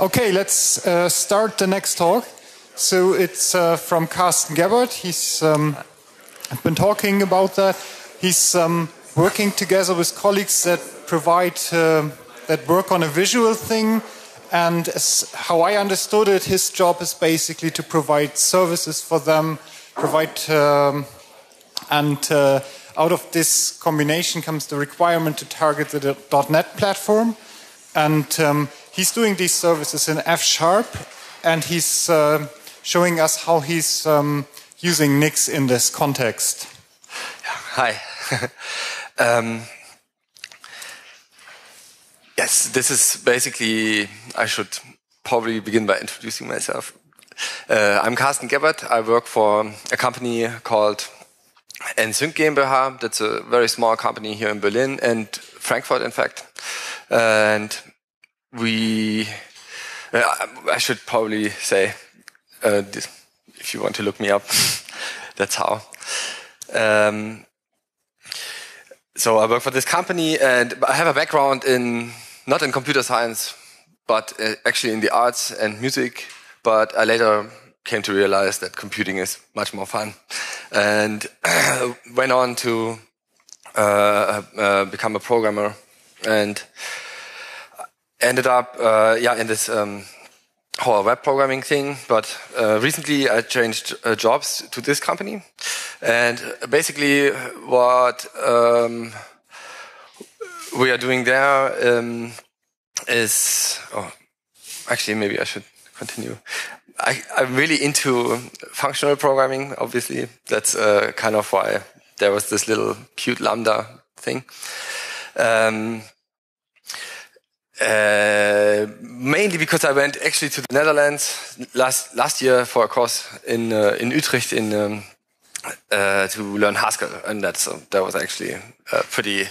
Okay, let's uh, start the next talk. So it's uh, from Karsten Gebbert. He's um, been talking about that. He's um, working together with colleagues that provide uh, that work on a visual thing. And as, how I understood it, his job is basically to provide services for them, provide, um, and uh, out of this combination comes the requirement to target the .NET platform. And um, he's doing these services in F Sharp, and he's uh, showing us how he's um, using Nix in this context. Hi. um, yes, this is basically, I should probably begin by introducing myself. Uh, I'm Karsten Gebbert. I work for a company called NSync GmbH. That's a very small company here in Berlin and Frankfurt, in fact and we uh, I should probably say uh, this, if you want to look me up that's how. Um, so I work for this company and I have a background in not in computer science but uh, actually in the arts and music but I later came to realize that computing is much more fun. And went on to uh, uh, become a programmer and ended up uh, yeah in this um, whole web programming thing. But uh, recently I changed uh, jobs to this company, and basically what um, we are doing there um, is oh, actually maybe I should continue. I, am really into functional programming. Obviously, that's uh, kind of why there was this little cute lambda thing. Um, uh, mainly because I went actually to the Netherlands last last year for a course in uh, in Utrecht in um, uh, to learn Haskell, and that's uh, that was actually a pretty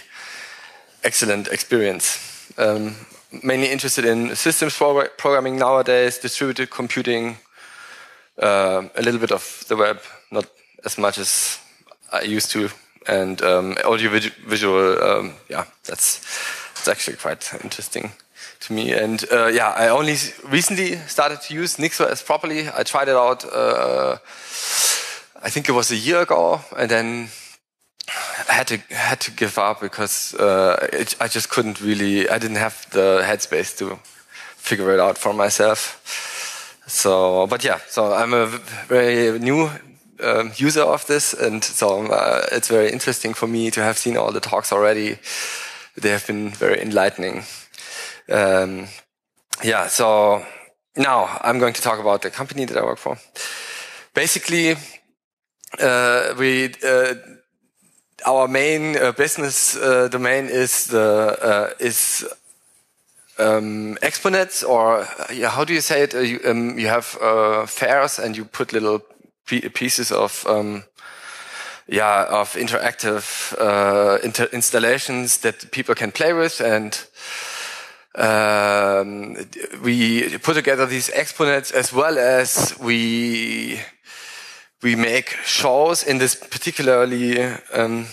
excellent experience. Um, mainly interested in systems programming nowadays, distributed computing, uh, a little bit of the web, not as much as I used to, and um, audio visual. Um, yeah, that's it's actually quite interesting to me. And uh, yeah, I only recently started to use NixOS properly. I tried it out. Uh, I think it was a year ago, and then I had to had to give up because uh, it, I just couldn't really. I didn't have the headspace to figure it out for myself. So, but yeah, so I'm a very new um, user of this, and so uh, it's very interesting for me to have seen all the talks already. They have been very enlightening. Um, yeah, so now I'm going to talk about the company that I work for. Basically, uh, we uh, our main uh, business uh, domain is the uh, is um, exponents, or how do you say it? Uh, you, um, you have fairs and you put little pieces of um, yeah of interactive inter installations that people can play with and um, we put together these exponents as well as we we make shows in this particularly um,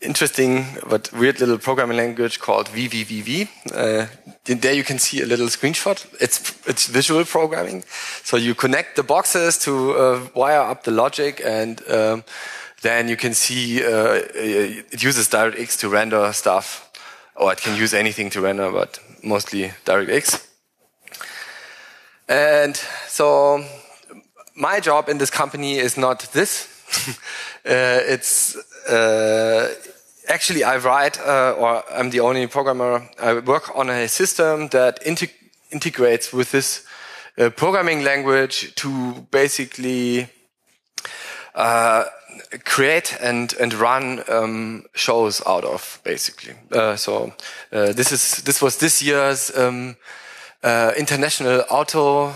interesting but weird little programming language called VVVV. Uh, there you can see a little screenshot. It's it's visual programming, so you connect the boxes to uh, wire up the logic, and um, then you can see uh, it uses DirectX to render stuff, or it can use anything to render, but mostly DirectX. And so my job in this company is not this. uh, it's uh, actually I write, uh, or I'm the only programmer. I work on a system that integrates with this uh, programming language to basically uh, create and and run um, shows out of basically. Uh, so uh, this is this was this year's um, uh, international auto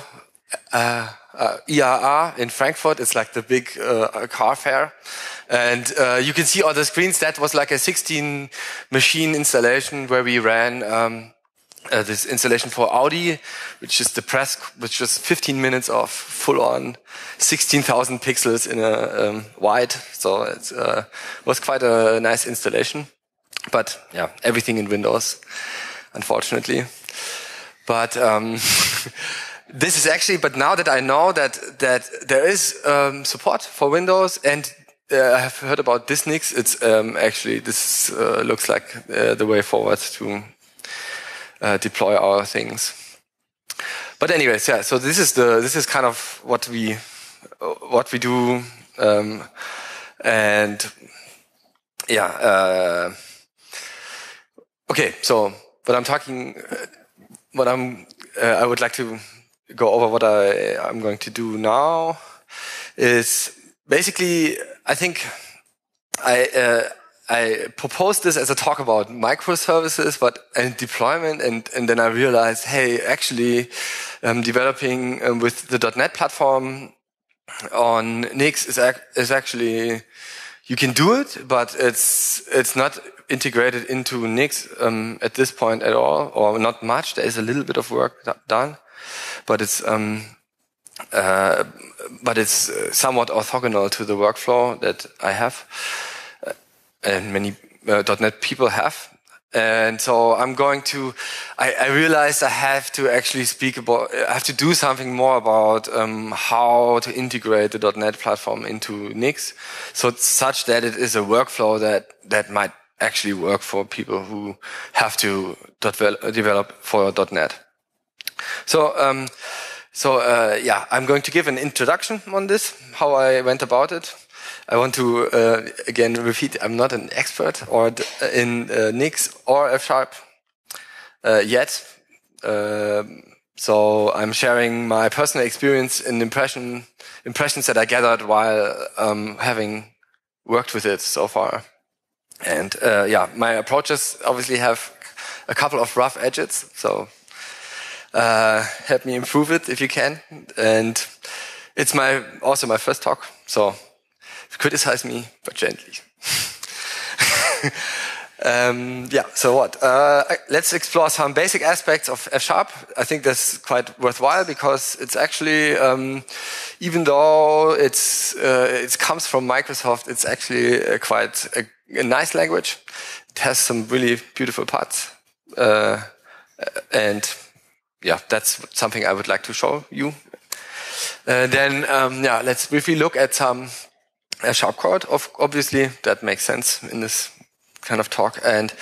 uh, uh, IAA in Frankfurt. It's like the big uh, car fair, and you can see on the screens that was like a 16 machine installation where we ran. Um, uh, this installation for Audi, which is the press, which was 15 minutes of full-on 16,000 pixels in a um, wide. So it uh, was quite a nice installation. But yeah, everything in Windows, unfortunately. But um, this is actually, but now that I know that that there is um, support for Windows and uh, I have heard about Disnix, it's um, actually this uh, looks like uh, the way forward to deploy our things. But anyways, yeah. So this is the this is kind of what we what we do, um, and yeah. Uh, okay, so what I'm talking, what I'm, uh, I would like to go over what I I'm going to do now is basically I think I uh, I proposed this as a talk about microservices, but and deployment, and and then I realized, hey, actually, um, developing um, with the .NET platform on Nix is ac is actually you can do it, but it's it's not integrated into Nix um, at this point at all, or not much. There is a little bit of work done, but it's um, uh, but it's uh, somewhat orthogonal to the workflow that I have and many uh, .NET people have. And so I'm going to, I, I, realized I have to actually speak about, I have to do something more about um, how to integrate the .NET platform into Nix. So such that it is a workflow that, that might actually work for people who have to develop for .NET. So, um, so uh, yeah, I'm going to give an introduction on this, how I went about it. I want to uh, again repeat: I'm not an expert or in uh, Nix or F Sharp uh, yet. Um, so I'm sharing my personal experience and impression impressions that I gathered while um, having worked with it so far. And uh, yeah, my approaches obviously have a couple of rough edges. So uh, help me improve it if you can. And it's my also my first talk. So criticize me, but gently. um, yeah, so what? Uh, let's explore some basic aspects of F Sharp. I think that's quite worthwhile because it's actually, um, even though it's uh, it comes from Microsoft, it's actually uh, quite a, a, nice language. It has some really beautiful parts, uh, and yeah, that's something I would like to show you. Uh, then, um, yeah, let's briefly look at some a sharp chord. Of, obviously, that makes sense in this kind of talk. And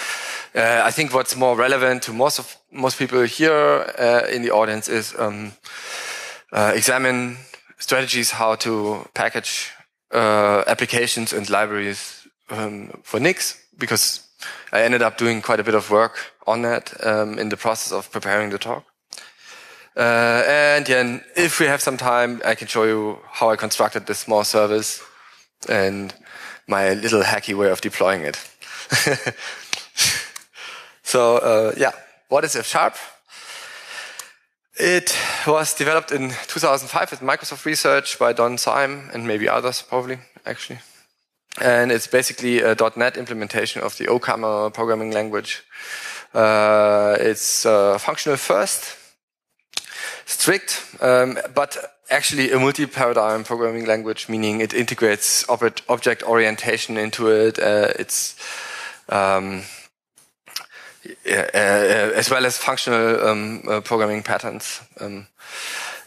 uh, I think what's more relevant to most of most people here uh, in the audience is um, uh, examine strategies how to package uh, applications and libraries um, for Nix because I ended up doing quite a bit of work on that um, in the process of preparing the talk. Uh, and then, if we have some time, I can show you how I constructed this small service and my little hacky way of deploying it. so uh, yeah, what is F Sharp? It was developed in 2005 at Microsoft Research by Don Syme and maybe others, probably actually. And it's basically a .NET implementation of the OCaml programming language. Uh, it's uh, functional first, strict, um, but actually a multi-paradigm programming language, meaning it integrates ob object orientation into it. Uh, it's um, uh, as well as functional um, uh, programming patterns. Um,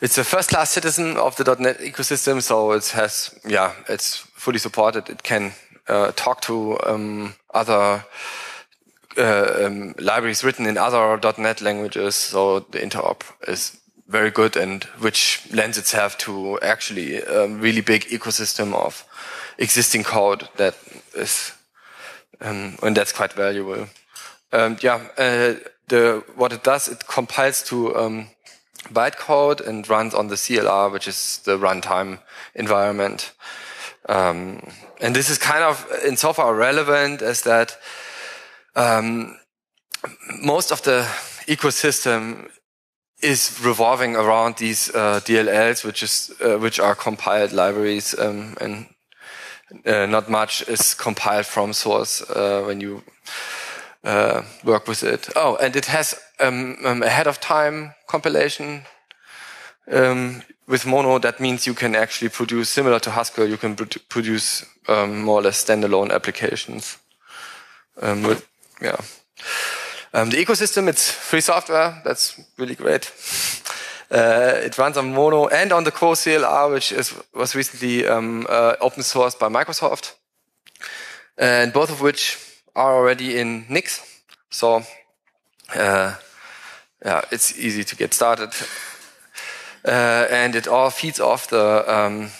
it's a first-class citizen of the .NET ecosystem, so it has, yeah, it's fully supported. It can uh, talk to um, other uh, um, libraries written in other .NET languages, so the interop is very good and which lends itself to actually a really big ecosystem of existing code that is, um, and that's quite valuable. Um, yeah, uh, the what it does, it compiles to um, bytecode and runs on the CLR, which is the runtime environment. Um, and this is kind of in so far relevant as that um, most of the ecosystem is revolving around these uh, DLLs, which is uh, which are compiled libraries, um, and uh, not much is compiled from source uh, when you uh, work with it. Oh, and it has um, um, ahead of time compilation um, with Mono. That means you can actually produce similar to Haskell. You can produce um, more or less standalone applications. Um, with, yeah. Um, the ecosystem, it's free software. That's really great. Uh, it runs on Mono and on the core CLR, which is, was recently um, uh, open sourced by Microsoft, and both of which are already in Nix. So, uh, yeah, it's easy to get started, uh, and it all feeds off the um,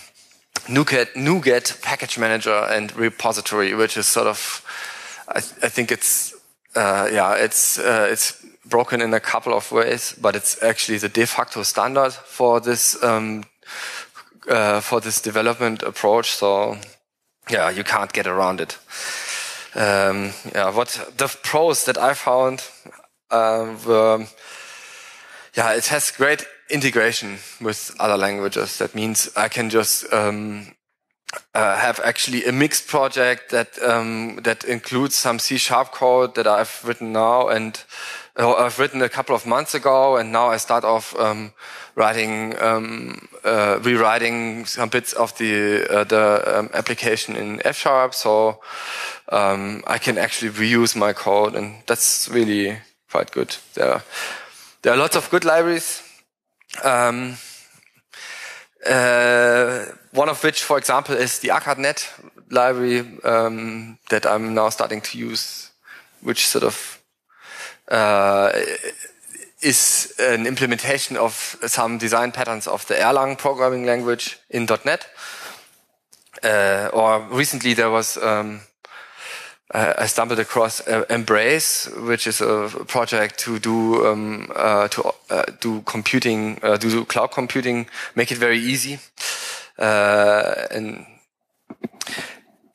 NuGet, NuGet package manager and repository, which is sort of, I, I think it's, uh, yeah, it's uh, it's broken in a couple of ways, but it's actually the de facto standard for this um, uh, for this development approach. So yeah, you can't get around it. Um, yeah, what the pros that I found uh, were, yeah, it has great integration with other languages. That means I can just um, uh, have actually a mixed project that um, that includes some C sharp code that I've written now and uh, I've written a couple of months ago, and now I start off um, writing, um, uh, rewriting some bits of the uh, the um, application in F sharp, so um, I can actually reuse my code, and that's really quite good. There, there are lots of good libraries. Um, uh, one of which, for example, is the Akka.NET library um, that I'm now starting to use, which sort of uh, is an implementation of some design patterns of the Erlang programming language in .NET. Uh, or recently there was um, I stumbled across uh, MBrace, which is a project to do um, uh, to uh, do computing, uh, do cloud computing, make it very easy, uh, and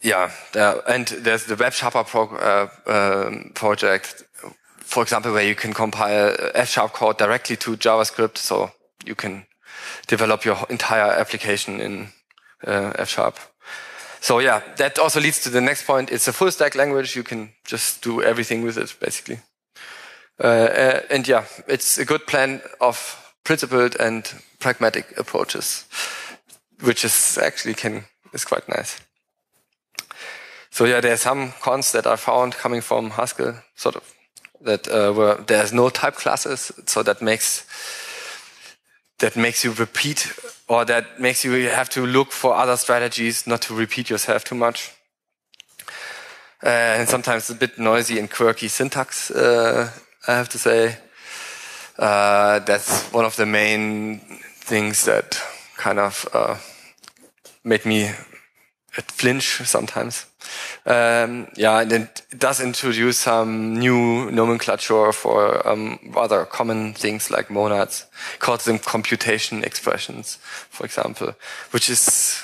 yeah, and there's the WebSharper pro uh, um, project, for example, where you can compile F sharp code directly to JavaScript, so you can develop your entire application in F sharp. So yeah, that also leads to the next point. It's a full stack language. You can just do everything with it, basically. Uh, uh, and yeah, it's a good plan of principled and pragmatic approaches, which is actually can is quite nice. So yeah, there are some cons that I found coming from Haskell, sort of that uh, were there's no type classes, so that makes that makes you repeat or that makes you have to look for other strategies not to repeat yourself too much. Uh, and sometimes a bit noisy and quirky syntax, uh, I have to say. Uh, that's one of the main things that kind of uh, made me flinch sometimes. Um, yeah, and it does introduce some new nomenclature for um, rather common things like monads. calls them computation expressions, for example, which is,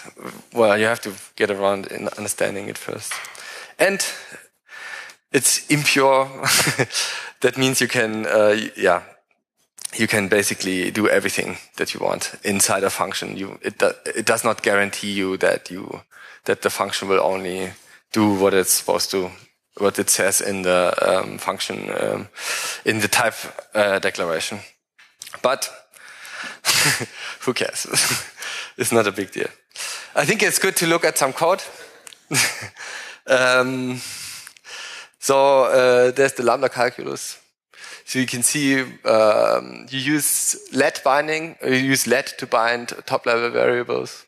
well, you have to get around in understanding it first. And it's impure. that means you can, uh, yeah, you can basically do everything that you want inside a function. You, it, do, it does not guarantee you that you, that the function will only do what it's supposed to, what it says in the um, function, um, in the type uh, declaration. But who cares? it's not a big deal. I think it's good to look at some code. um, so uh, there's the lambda calculus. So you can see um, you use let binding, you use let to bind top level variables.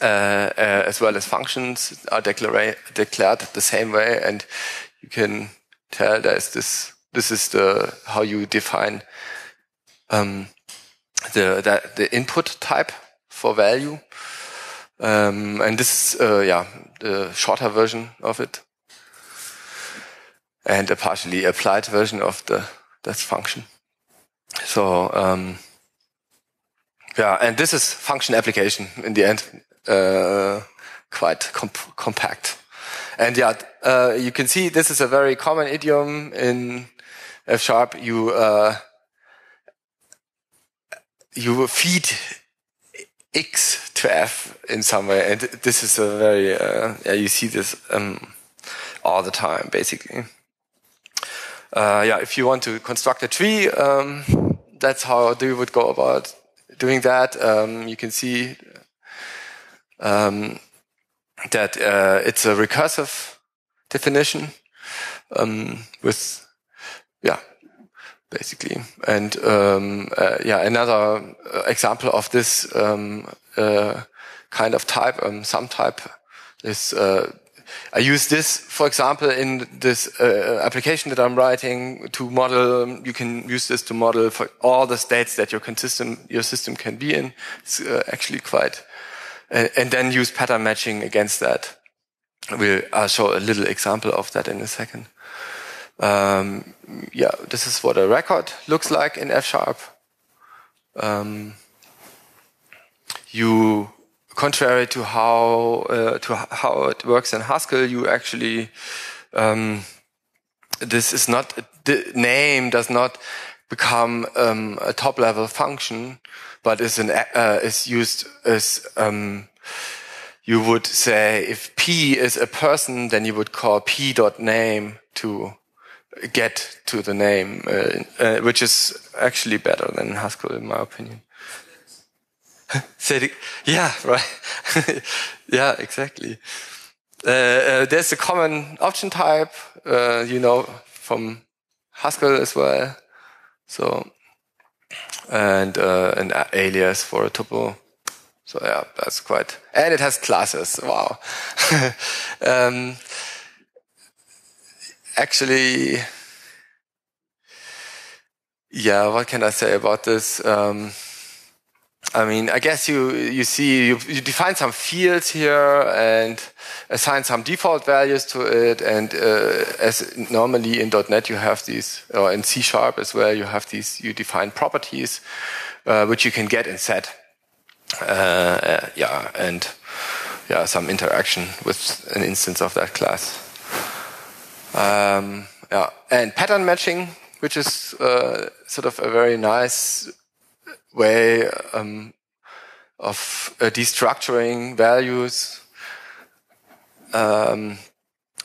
Uh, uh, as well as functions are declared the same way, and you can tell there's this. This is the how you define um, the, the, the input type for value, um, and this is uh, yeah the shorter version of it, and a partially applied version of the that function. So um, yeah, and this is function application in the end uh, quite comp compact. And yeah, uh, you can see this is a very common idiom in F sharp. You uh, you feed x to f in some way, and this is a very uh, yeah. You see this um, all the time, basically. Uh, yeah, if you want to construct a tree, um, that's how you would go about doing that. Um, you can see um, that uh, it's a recursive definition um, with yeah, basically. And um, uh, yeah, another uh, example of this um, uh, kind of type, um, some type, is uh, I use this, for example, in this uh, application that I'm writing to model. You can use this to model for all the states that your system your system can be in. It's uh, actually quite, and then use pattern matching against that. We'll, I'll show a little example of that in a second. Um, yeah, this is what a record looks like in F sharp. Um, you, contrary to how uh, to how it works in Haskell, you actually um, this is not the name does not become um, a top level function, but is an uh, is used as um, you would say if p is a person, then you would call p dot name to get to the name, uh, uh, which is actually better than Haskell in my opinion. yeah, right. yeah, exactly. Uh, uh, there's a common option type, uh, you know, from Haskell as well. So, and uh, an alias for a tuple. So yeah, that's quite, and it has classes. Wow. um, actually, yeah, what can I say about this? Um, I mean, I guess you you see you, you, define some fields here and assign some default values to it, and uh, as normally in .NET you have these, or in C Sharp as well, you have these you define properties uh, which you can get and set. Uh, uh, yeah, and yeah, some interaction with an instance of that class. Um, yeah, and pattern matching, which is uh, sort of a very nice way um, of uh, destructuring values, um,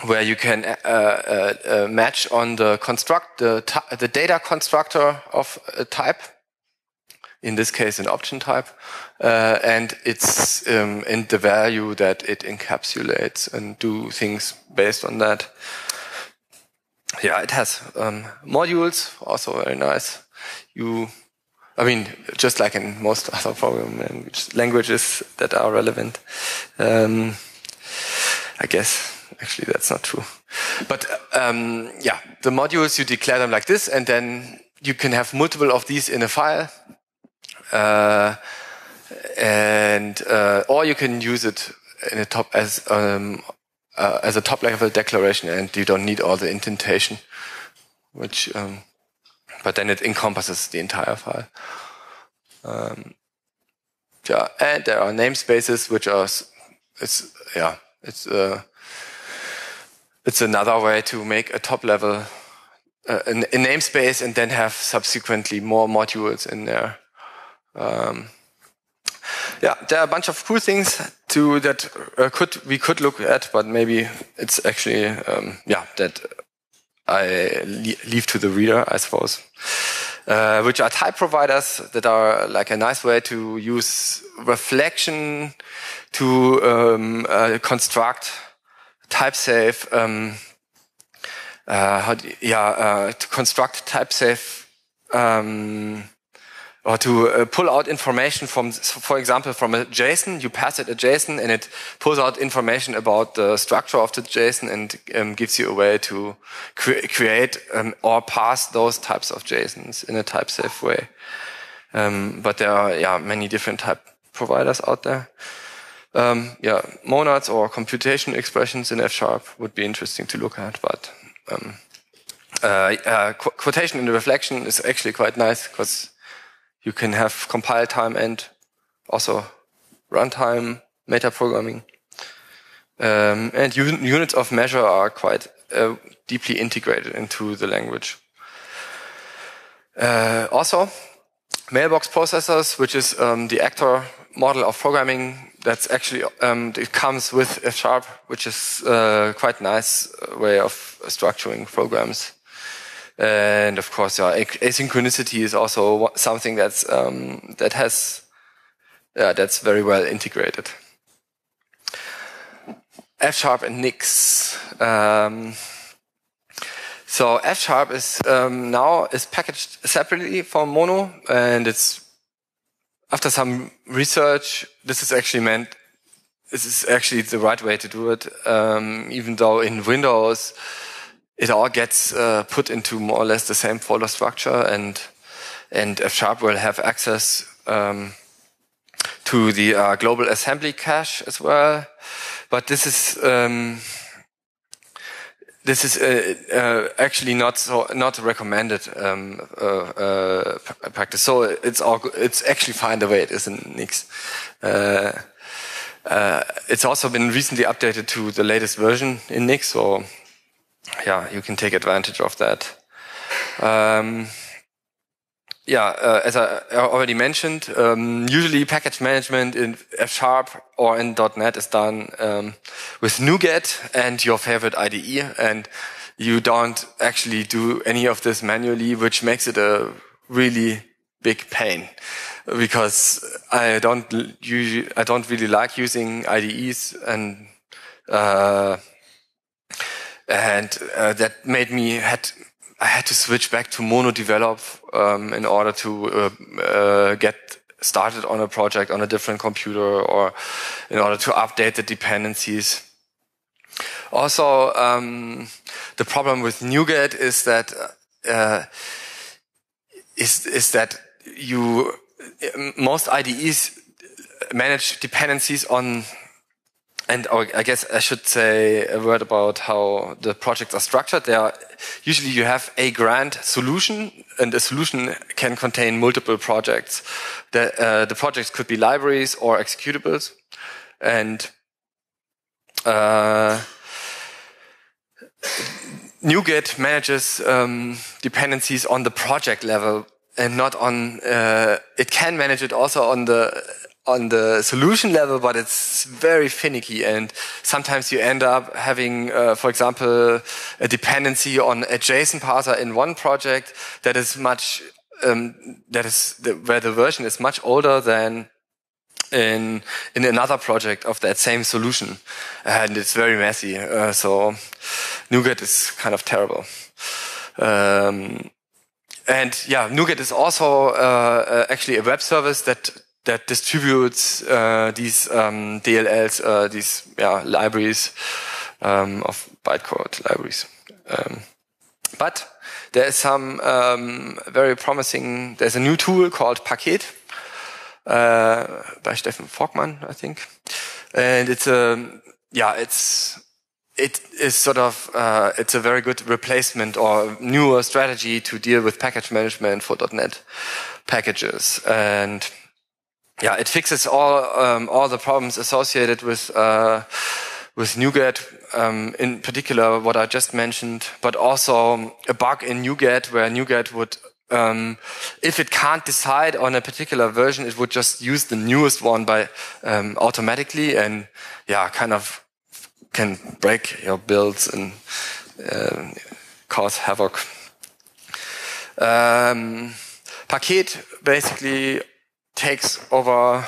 where you can uh, uh, uh match on the construct the, the data constructor of a type in this case an option type, uh, and it's um, in the value that it encapsulates and do things based on that. Yeah, it has um, modules, also very nice. You, I mean, just like in most other programming languages that are relevant. Um, I guess actually that's not true. But um, yeah, the modules you declare them like this, and then you can have multiple of these in a file uh, and uh, or you can use it in a top as um, uh, as a top level declaration, and you don't need all the indentation, which um, but then it encompasses the entire file. Um, yeah, and there are namespaces which are it's yeah it's uh, it's another way to make a top level uh, a, a namespace and then have subsequently more modules in there. Um, yeah, there are a bunch of cool things to that uh, could we could look at, but maybe it's actually um, yeah that I leave to the reader, I suppose. Uh, which are type providers that are like a nice way to use reflection to um, uh, construct type safe. Um, uh, yeah, uh, to construct type safe um, or to uh, pull out information from, for example, from a JSON. You pass it a JSON and it pulls out information about the structure of the JSON and um, gives you a way to cre create um, or pass those types of JSONs in a type safe way. Um, but there are yeah many different type providers out there. Um, yeah, monads or computation expressions in F sharp would be interesting to look at, but um, uh, uh, qu quotation in the reflection is actually quite nice because you can have compile time and also runtime metaprogramming. Um, and un units of measure are quite uh, deeply integrated into the language. Uh, also, mailbox processors, which is um, the actor model of programming that's actually um, it comes with F sharp, which is uh, quite nice way of structuring programs. And of course, yeah, asynchronicity is also something that's um, that has that's very well integrated. F sharp and Nix. Um, So F sharp is um, now is packaged separately from Mono, and it's after some research, this is actually meant. This is actually the right way to do it. Um, even though in Windows, it all gets uh, put into more or less the same folder structure, and and F sharp will have access um, to the uh, global assembly cache as well. But this is um, this is uh, uh, actually not so not recommended um, uh, uh practice. So it's all it's actually fine the way it is in Nix. It's also been recently updated to the latest version in Nix, so yeah, you can take advantage of that. Um, yeah, uh, as I already mentioned, um, usually package management in F Sharp or in .NET is done um, with NuGet and your favorite IDE, and you don't actually do any of this manually, which makes it a really big pain because I don't usually, I don't really like using IDEs and uh, and uh, that made me had I had to switch back to MonoDevelop um, in order to uh, uh, get started on a project on a different computer or in order to update the dependencies. Also, um, the problem with NuGet is that uh, is is that you most IDEs manage dependencies on and I guess I should say a word about how the projects are structured. They are usually you have a grand solution, and a solution can contain multiple projects. The, uh, the projects could be libraries or executables, and uh, NuGet manages um, dependencies on the project level and not on. Uh, it can manage it also on the on the solution level, but it's very finicky. And sometimes you end up having, uh, for example, a dependency on a JSON parser in one project that is much, um, that is the, where the version is much older than in in another project of that same solution, and it's very messy. Uh, so NuGet is kind of terrible. Um, and yeah, NuGet is also uh, uh actually a web service that that distributes uh, these um, DLLs, uh, these yeah, libraries um, of bytecode libraries. Um, but there is some very promising. There's a new tool called Paket uh, by Steffen Forkmann, I think, and it's a yeah, it's it is sort of uh, it's a very good replacement or newer strategy to deal with package management for .NET packages and yeah, it fixes all um, all the problems associated with uh, with NuGet, um, in particular what I just mentioned, but also a bug in NuGet where NuGet would, um, if it can't decide on a particular version, it would just use the newest one by um, automatically, and yeah, kind of can break your builds and uh, cause havoc. Um, Paket basically takes over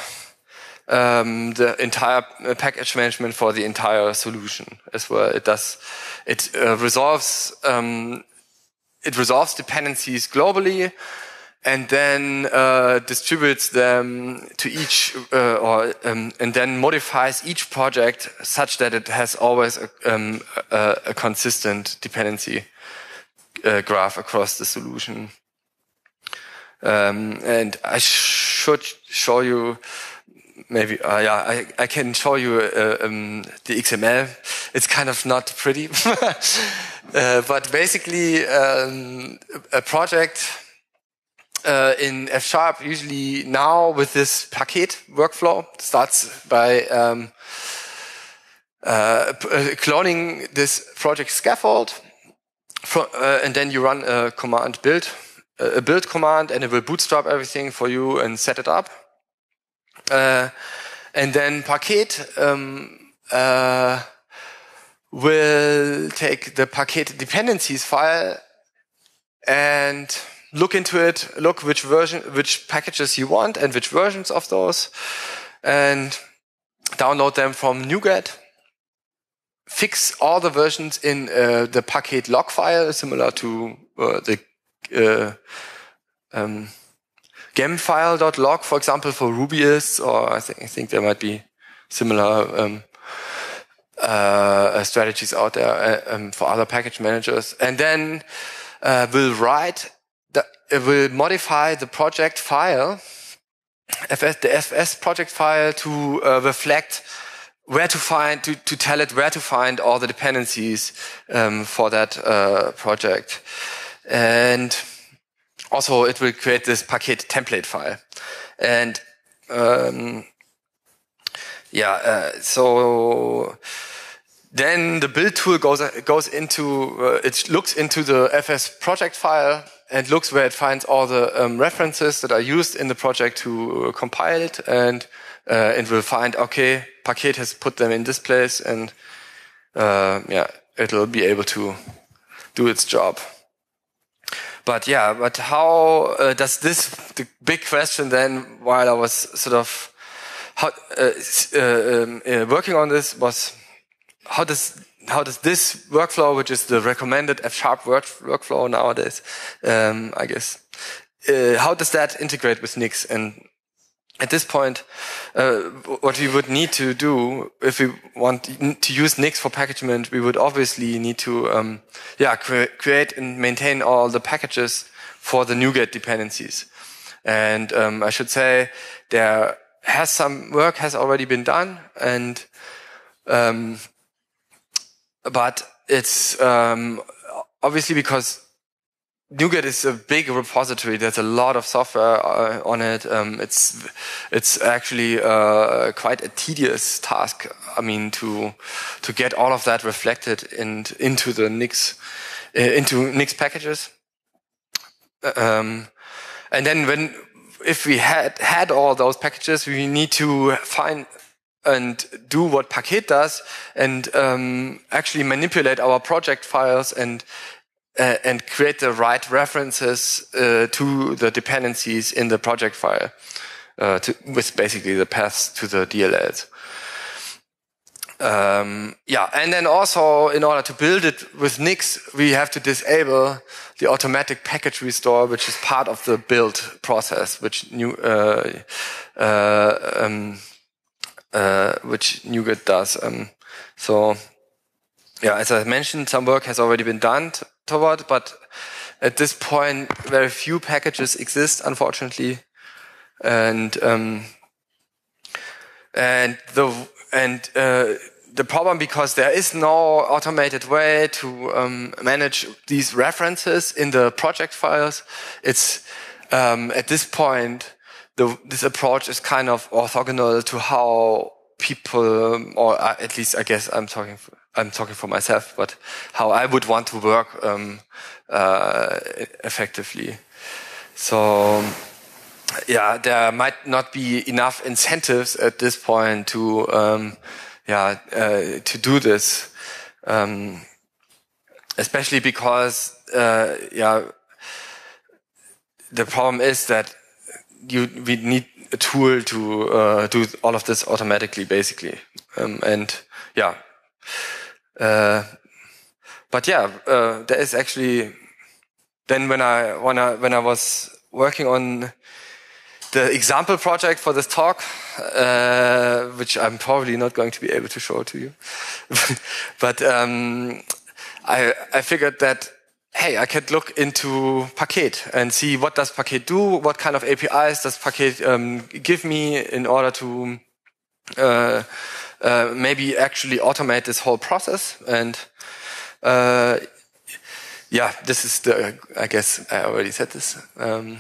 um, the entire package management for the entire solution as well. It does, it uh, resolves, um, it resolves dependencies globally and then uh, distributes them to each uh, or um, and then modifies each project such that it has always a, um, a, a consistent dependency uh, graph across the solution. Um, and I should show you maybe uh, yeah I, I can show you uh, um, the XML. It's kind of not pretty, uh, but basically um, a project uh, in F sharp usually now with this Paket workflow starts by um, uh, uh, cloning this project scaffold, and then you run a command build a build command and it will bootstrap everything for you and set it up. Uh, and then Paket um, uh, will take the Paket dependencies file and look into it, look which version, which packages you want and which versions of those, and download them from NuGet. fix all the versions in uh, the Paket log file, similar to uh, the uh, um, gemfile.log, for example, for Ruby is, or I think, I think there might be similar um, uh, strategies out there uh, um, for other package managers. And then uh, we'll write, the, will modify the project file, FS, the FS project file to reflect where to find to, to tell it where to find all the dependencies um, for that uh, project and also it will create this Paket template file and um, yeah uh, so then the build tool goes goes into uh, it looks into the fs project file and looks where it finds all the um, references that are used in the project to compile it and uh, it will find okay Paket has put them in this place and uh, yeah, it'll be able to do its job. But yeah, but how uh, does this, the big question then, while I was sort of how, uh, uh um, uh, working on this was, how does how does this workflow, which is the recommended F sharp work, workflow nowadays, um, I guess, uh, how does that integrate with Nix? And at this point, uh, what we would need to do if we want to use Nix for packagement, we would obviously need to, um, yeah, cre create and maintain all the packages for the NuGet dependencies. And um, I should say there has some work has already been done, and um, but it's um, obviously because NuGet is a big repository. There's a lot of software uh, on it. Um, it's it's actually uh, quite a tedious task. I mean, to to get all of that reflected in, into the Nix uh, into Nix packages. Um, and then when if we had had all those packages, we need to find and do what Paket does and um, actually manipulate our project files and uh, and create the right references uh, to the dependencies in the project file uh, to, with basically the paths to the DLLs. Um, yeah, and then also in order to build it with Nix, we have to disable the automatic package restore, which is part of the build process, which new uh, uh, um, uh, which NuGet does. Um, so yeah, as I mentioned, some work has already been done toward, but at this point, very few packages exist, unfortunately, and um, and the and uh, the problem because there is no automated way to um, manage these references in the project files. It's um, at this point the, this approach is kind of orthogonal to how people, or at least I guess I'm talking. For, I'm talking for myself, but how I would want to work um, uh, effectively. So, yeah, there might not be enough incentives at this point to, um, yeah, uh, to do this, um, especially because, uh, yeah, the problem is that you we need a tool to uh, do all of this automatically, basically, um, and yeah. Uh, but yeah, uh, there is actually then when I when I when I was working on the example project for this talk, uh, which I'm probably not going to be able to show to you, but um, I I figured that hey, I could look into Paket and see what does Paket do, what kind of APIs does Paket um, give me in order to uh, uh, maybe actually automate this whole process. And uh, yeah, this is the, I guess I already said this. Um,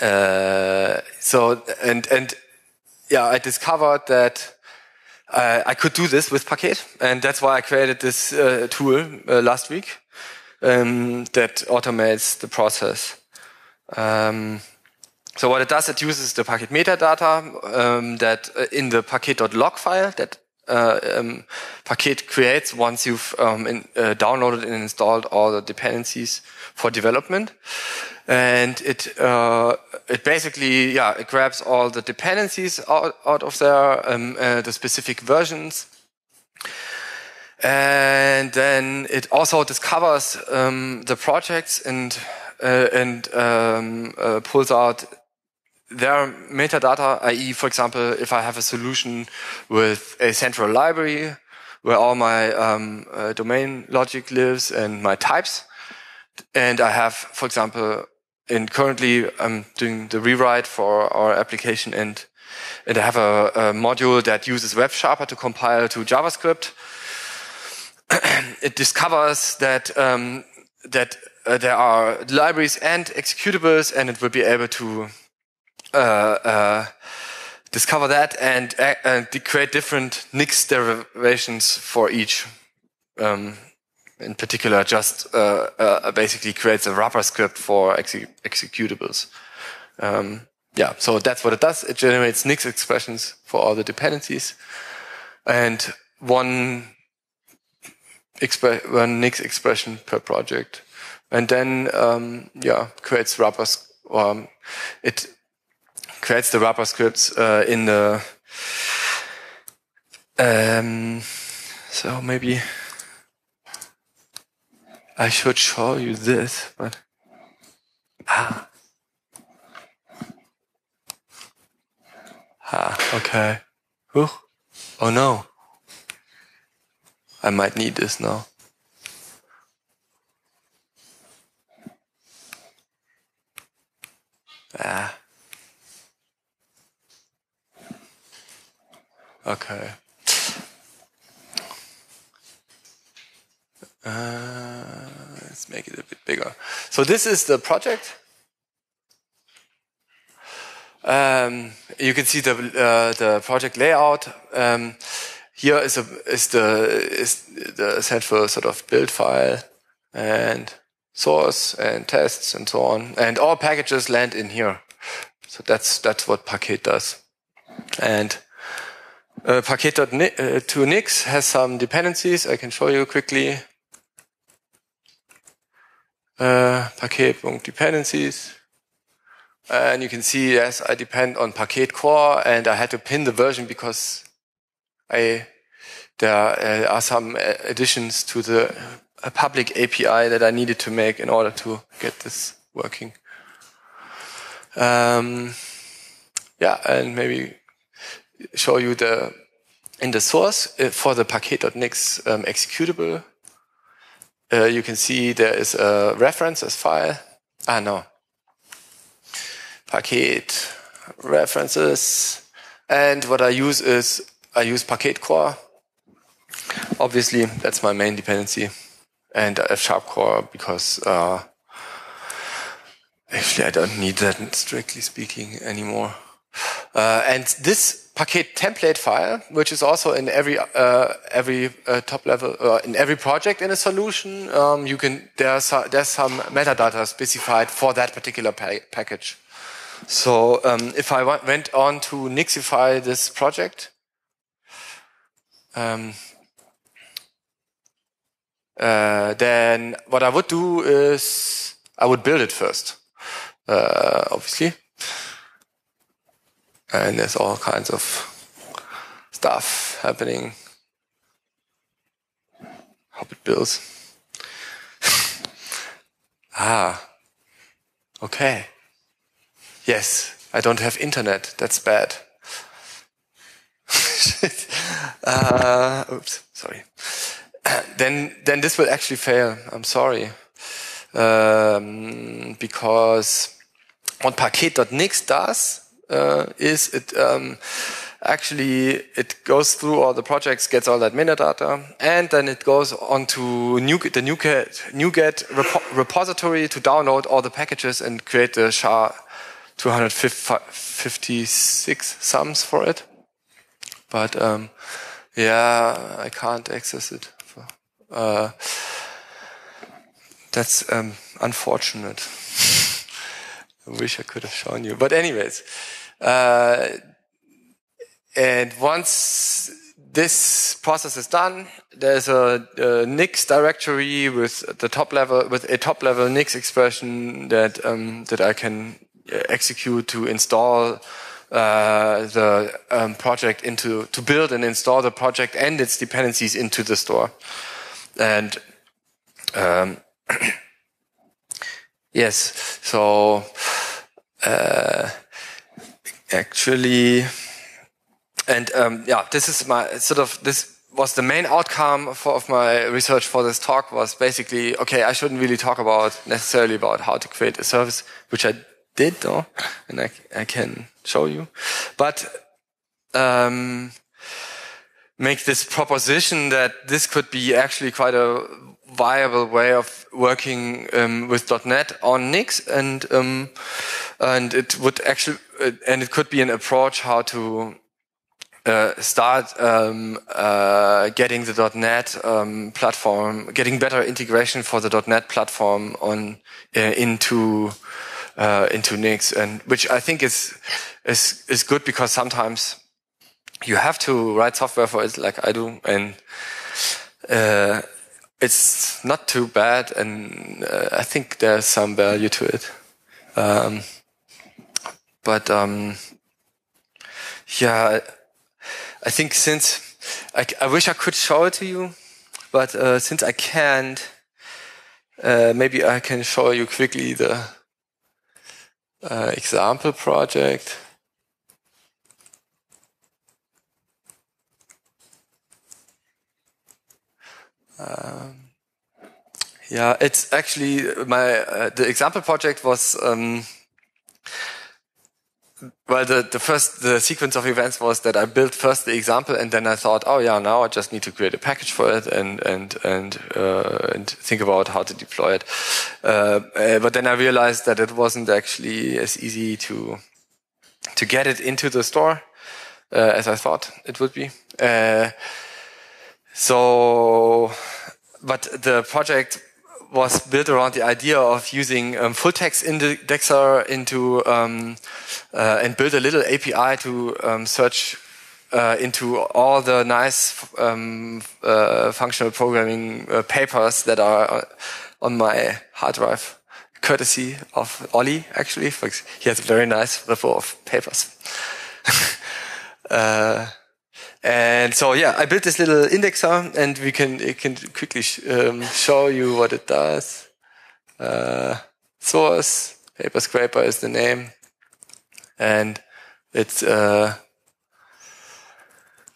uh, so, and, and yeah, I discovered that uh, I could do this with Paket. And that's why I created this uh, tool last week um, that automates the process. Um, so what it does, it uses the Paket metadata um, that uh, in the Paket.log file that uh, um, Paket creates once you've um, in, uh, downloaded and installed all the dependencies for development. And it uh, it basically yeah it grabs all the dependencies out, out of there, um, uh, the specific versions, and then it also discovers um, the projects and uh, and um, pulls out their metadata, i.e., for example, if I have a solution with a central library where all my um, uh, domain logic lives and my types, and I have, for example, in currently I'm doing the rewrite for our application and and I have a, a module that uses WebSharper to compile to JavaScript. it discovers that um, that uh, there are libraries and executables, and it will be able to uh, uh, discover that and, create different Nix derivations for each. Um, in particular, just uh, uh, basically creates a wrapper script for exe executables. Um, yeah, so that's what it does. It generates Nix expressions for all the dependencies, and one one Nix expression per project, and then um, yeah, creates wrappers. Um, it creates the wrapper scripts uh, in the. Um, so maybe I should show you this, but ah, ah, okay. Oh no, I might need this now. Ah. Okay. Uh, let's make it a bit bigger. So this is the project. Um, you can see the uh, the project layout. Um, here is a is the is the central sort of build file and source and tests and so on, and all packages land in here. So that's that's what Paket does, and uh, Paket2Nix has some dependencies. I can show you quickly. Uh, Paket.dependencies. And you can see, yes, I depend on Paket core and I had to pin the version because I, there are some additions to the public API that I needed to make in order to get this working. Um, yeah, and maybe show you the in the source uh, for the paket.nix um, executable. Uh, you can see there is a references file. Ah, no. Paket references. And what I use is I use Paket core. Obviously, that's my main dependency. And F sharp core because uh, actually I don't need that strictly speaking anymore. Uh, and this Paket template file, which is also in every uh, every uh, top level uh, in every project in a solution, um, you can there's there's some metadata specified for that particular pa package. So um, if I went on to Nixify this project, um, uh, then what I would do is I would build it first, uh, obviously and there's all kinds of stuff happening. Hope it builds. ah, okay. Yes, I don't have internet. That's bad. uh, oops, sorry. then, then this will actually fail. I'm sorry. Um, because what Paket.nix does uh, is it um, actually it goes through all the projects, gets all that metadata, and then it goes on to new, the NuGet, NuGet repo repository to download all the packages and create the SHA 256 sums for it. But um, yeah, I can't access it. Uh, that's um, unfortunate. I wish I could have shown you. But anyways, uh, and once this process is done, there's a, a, Nix directory with the top level, with a top level Nix expression that um, that I can execute to install uh, the um, project into to build and install the project and its dependencies into the store. And um, yes, so uh, actually, and um, yeah, this is my sort of this was the main outcome for, of my research for this talk was basically okay i shouldn't really talk about necessarily about how to create a service which i did though and i, I can show you. But um, make this proposition that this could be actually quite a viable way of working um, with .NET on Nix, and um, and it would actually uh, and it could be an approach how to uh, start um, uh, getting the .NET um, platform, getting better integration for the .NET platform on uh, into uh, into Nix, and which I think is is is good because sometimes you have to write software for it, like I do, and uh, it's not too bad, and I think there's some value to it. Um, but um, yeah, I think since I, I, wish I could show it to you, but uh, since I can't, uh, maybe I can show you quickly the uh, example project. Um, yeah, it's actually my uh, the example project was um, well the the first the sequence of events was that I built first the example and then I thought oh yeah now I just need to create a package for it and and and uh, and think about how to deploy it. Uh, uh but then I realized that it wasn't actually as easy to to get it into the store uh, as I thought it would be. Uh, so, but the project was built around the idea of using um, full text indexer into um, uh, and build a little API to um, search uh, into all the nice um, uh, functional programming uh, papers that are uh, on my hard drive, courtesy of Ollie. Actually, he has a very nice repo of papers. And so yeah, I built this little indexer, and we can it can quickly sh um, show you what it does. Uh, source paper scraper is the name, and it's uh,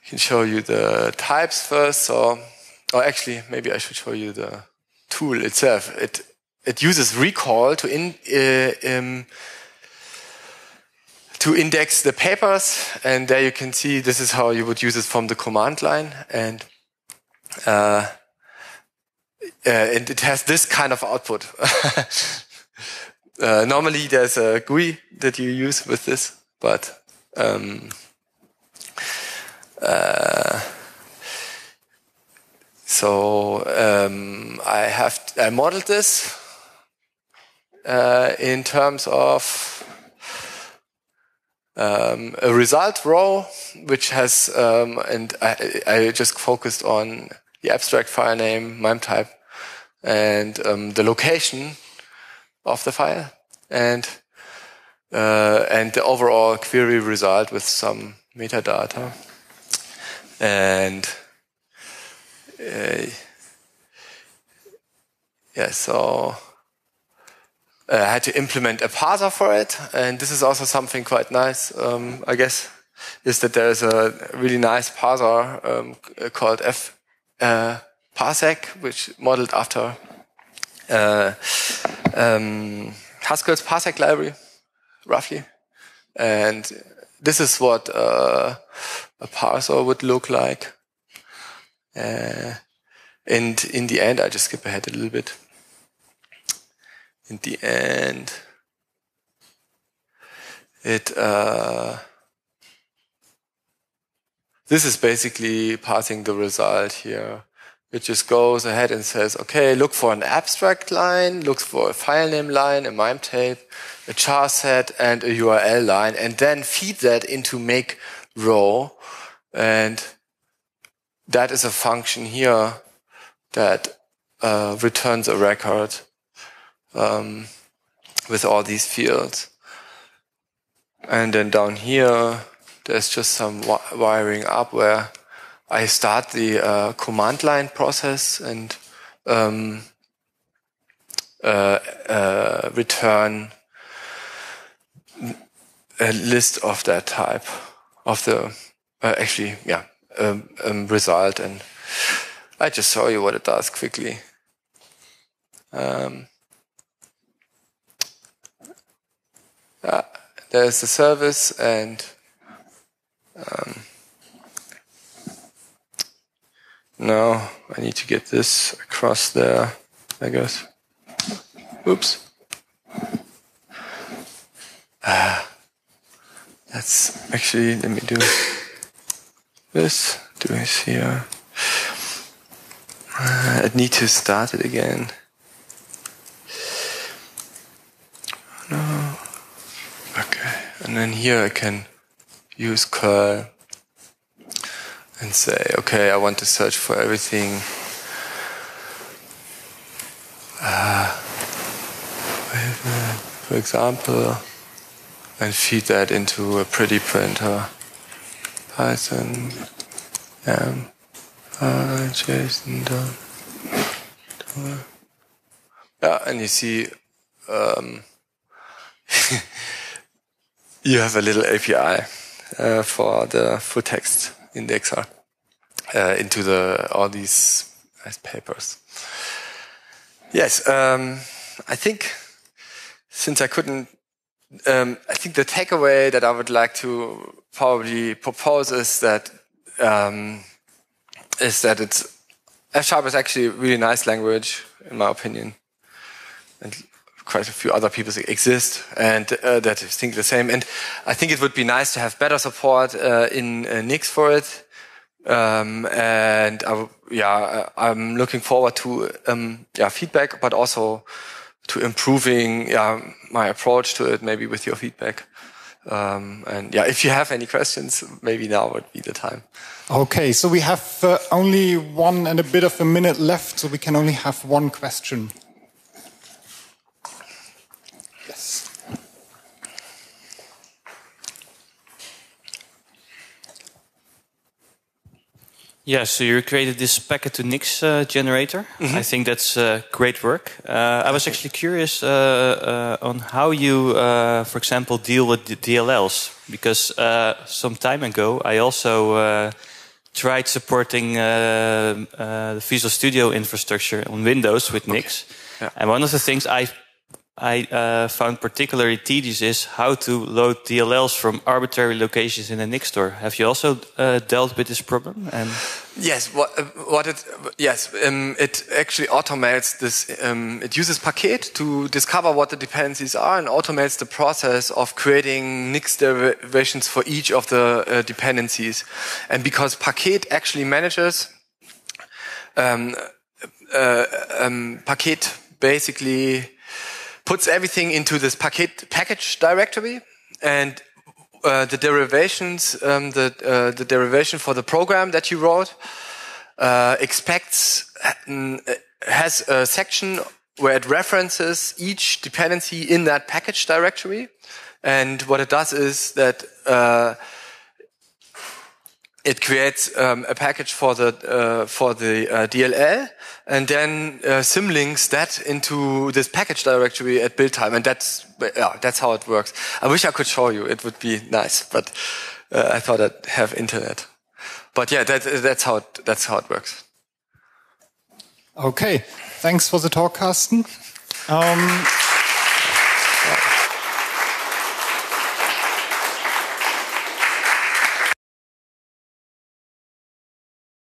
I can show you the types first. So, or actually, maybe I should show you the tool itself. It it uses Recoll to in uh, um, to index the papers. And there you can see this is how you would use it from the command line. And, uh, uh, and it has this kind of output. uh, normally there's a GUI that you use with this, but um, uh, so um, I have I modeled this uh, in terms of um, a result row, which has, um, and I, I, just focused on the abstract file name, MIME type, and um, the location of the file, and uh, and the overall query result with some metadata, and uh, yeah, so. Uh, had to implement a parser for it, and this is also something quite nice, um, I guess, is that there's a really nice parser um, called F uh, Parsec, which modeled after uh, um, Haskell's Parsec library, roughly. And this is what uh, a parser would look like. Uh, and in the end, I just skip ahead a little bit in the end, it uh, this is basically passing the result here. It just goes ahead and says, okay, look for an abstract line, looks for a file name line, a MIME type, a char set, and a URL line, and then feed that into make row. And that is a function here that uh, returns a record um, with all these fields. And then down here, there's just some wi wiring up where I start the uh, command line process and um, uh, uh, return a list of that type of the uh, actually yeah um, um, result and I just show you what it does quickly. Um, uh, there's the service and um, now I need to get this across there, I guess. Oops. Ah, that's actually, let me do this, do this here. Uh, I need to start it again. No. Okay, and then here I can use curl and say, okay, I want to search for everything. Uh, for example, and feed that into a pretty printer. Python, um, uh, JSON, yeah, and you see, um, you have a little API uh, for the full text indexer uh, into the all these papers. Yes, um, I think since I couldn't, um, I think the takeaway that I would like to probably propose is that um, is that it's F sharp is actually a really nice language in my opinion, and quite a few other people exist and uh, that think the same. And I think it would be nice to have better support uh, in uh, Nix for it. Um, and I, yeah, I'm looking forward to um, yeah feedback, but also to improving yeah my approach to it, maybe with your feedback. Um, and yeah, if you have any questions, maybe now would be the time. Okay, so we have uh, only one and a bit of a minute left, so we can only have one question. Yeah, so you created this Paket2Nix uh, generator. Mm -hmm. I think that's uh, great work. Uh, I was actually curious uh, uh, on how you, uh, for example, deal with the DLLs because some time ago I also tried supporting the Visual Studio infrastructure on Windows with Nix, okay. yeah. and one of the things I I uh, found particularly tedious is how to load DLLs from arbitrary locations in a Nix store. Have you also uh, dealt with this problem? And yes, what, uh, what it yes um, it actually automates this. Um, it uses Paket to discover what the dependencies are and automates the process of creating Nix derivations for each of the uh, dependencies. And because Paket actually manages um, uh, um, Paket basically puts everything into this packet, package directory and uh, the derivations, um, the, uh, the derivation for the program that you wrote uh, expects, uh, has a section where it references each dependency in that package directory. And what it does is that uh, it creates um, a package for the uh, for the uh, DLL, and then uh, symlinks that into this package directory at build time, and that's yeah, that's how it works. I wish I could show you; it would be nice, but uh, I thought I'd have internet. But yeah, that, that's how it, that's how it works. Okay, thanks for the talk, Karsten. Um,